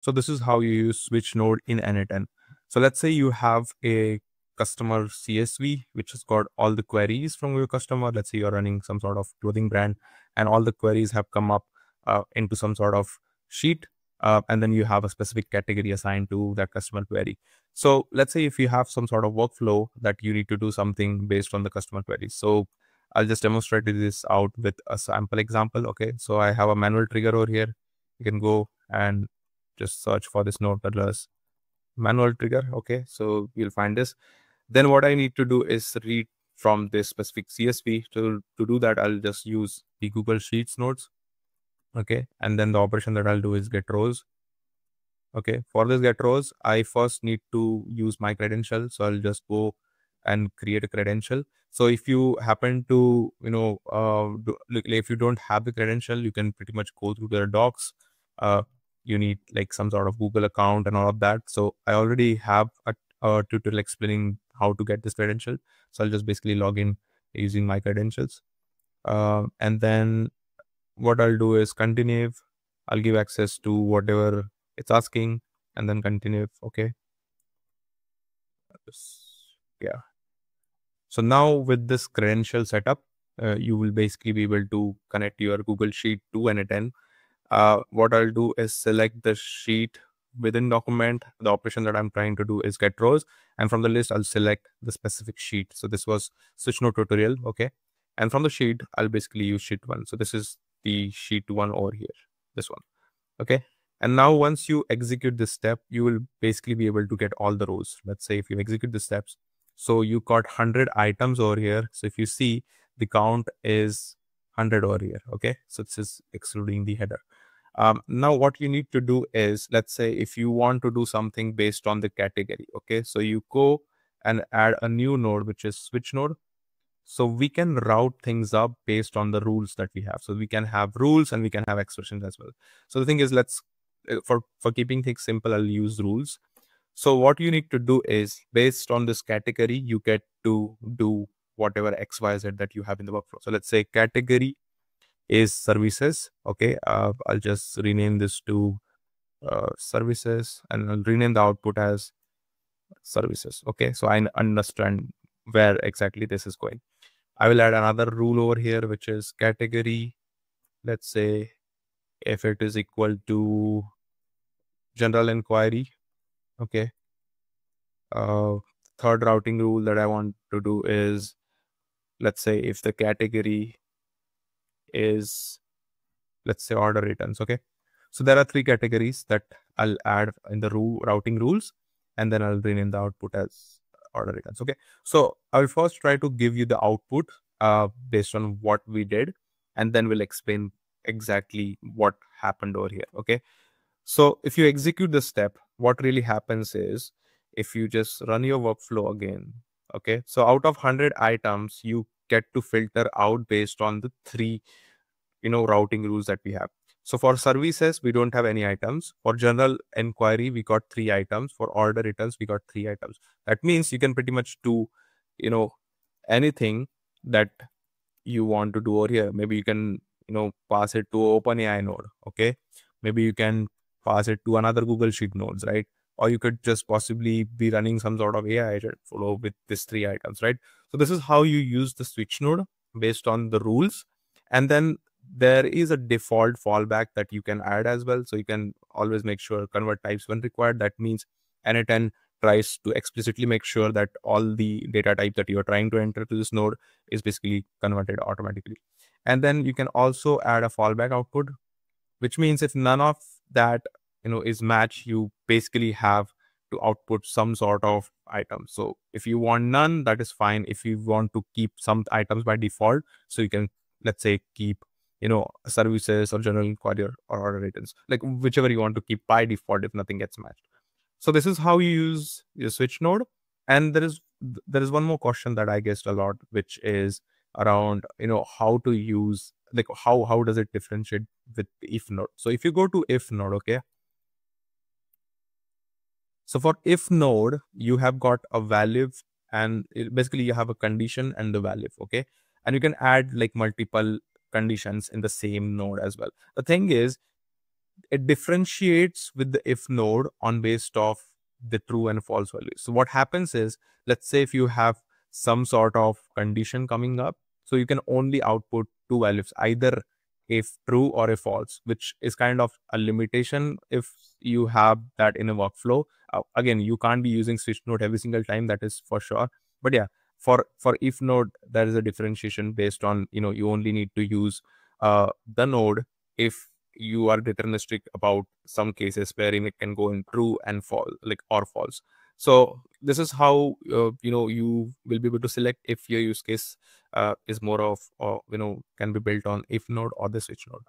So this is how you use switch node in n8n. So let's say you have a customer CSV, which has got all the queries from your customer. Let's say you're running some sort of clothing brand and all the queries have come up uh, into some sort of sheet. Uh, and then you have a specific category assigned to that customer query. So let's say if you have some sort of workflow that you need to do something based on the customer query. So I'll just demonstrate this out with a sample example. Okay. So I have a manual trigger over here. You can go and just search for this node address manual trigger. Okay. So you'll find this. Then what I need to do is read from this specific CSV. To, to do that, I'll just use the Google Sheets nodes. Okay. And then the operation that I'll do is get rows. Okay. For this get rows, I first need to use my credential. So I'll just go and create a credential. So if you happen to, you know, uh, do, if you don't have the credential, you can pretty much go through the docs. Uh, you need like some sort of Google account and all of that. So I already have a, a tutorial explaining how to get this credential. So I'll just basically log in using my credentials. Uh, and then what I'll do is continue. I'll give access to whatever it's asking and then continue. Okay. Yeah. So now with this credential setup, uh, you will basically be able to connect your Google Sheet to n8n uh, what I'll do is select the sheet within document. The operation that I'm trying to do is get rows. And from the list, I'll select the specific sheet. So this was switch node tutorial. Okay. And from the sheet, I'll basically use sheet one. So this is the sheet one over here, this one. Okay. And now once you execute this step, you will basically be able to get all the rows. Let's say if you execute the steps, so you got 100 items over here. So if you see the count is 100 over here. Okay. So this is excluding the header. Um, now, what you need to do is, let's say, if you want to do something based on the category, okay, so you go and add a new node, which is switch node. So we can route things up based on the rules that we have. So we can have rules and we can have expressions as well. So the thing is, let's uh, for for keeping things simple, I'll use rules. So what you need to do is, based on this category, you get to do whatever X, Y, Z that you have in the workflow. So let's say category is services. Okay, uh, I'll just rename this to uh, services and I'll rename the output as services. Okay, so I understand where exactly this is going. I will add another rule over here, which is category. Let's say if it is equal to general inquiry. Okay. Uh, third routing rule that I want to do is, let's say if the category is let's say order returns okay? So there are three categories that i'll add in the routing rules and then i'll rename the output as order returns okay? So i'll first try to give you the output uh, based on what we did and then we'll explain exactly what happened over here okay? So if you execute the step what really happens is if you just run your workflow again okay? So out of 100 items you get to filter out based on the three you know routing rules that we have. So for services we don't have any items. For general inquiry we got three items. For order returns we got three items. That means you can pretty much do you know anything that you want to do over here. Maybe you can you know pass it to openai node okay? Maybe you can pass it to another google sheet nodes right? Or you could just possibly be running some sort of ai flow with these three items right so this is how you use the switch node based on the rules. And then there is a default fallback that you can add as well. So you can always make sure convert types when required. That means n8n tries to explicitly make sure that all the data type that you're trying to enter to this node is basically converted automatically. And then you can also add a fallback output, which means if none of that you know is match, you basically have to output some sort of item. So if you want none, that is fine. If you want to keep some items by default, so you can, let's say, keep, you know, services or general inquiry or, order returns, like whichever you want to keep by default if nothing gets matched. So this is how you use your switch node. And there is there is one more question that I guessed a lot, which is around, you know, how to use like how how does it differentiate with if node? So if you go to if node, okay, so for if node, you have got a value and basically you have a condition and the value, okay? And you can add like multiple conditions in the same node as well. The thing is, it differentiates with the if node on based of the true and false values. So what happens is, let's say if you have some sort of condition coming up, so you can only output two values, either if true or if false, which is kind of a limitation if you have that in a workflow. Uh, again, you can't be using switch node every single time, that is for sure. But yeah, for for if node, there is a differentiation based on you know you only need to use uh, the node if you are deterministic about some cases wherein it can go in true and false like or false so this is how uh, you know you will be able to select if your use case uh, is more of or you know can be built on if node or the switch node.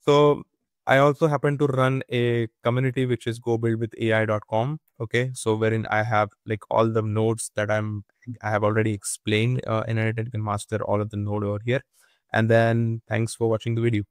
So i also happen to run a community which is go build with ai.com okay? So wherein i have like all the nodes that i'm i have already explained uh, in it you can master all of the node over here. And then thanks for watching the video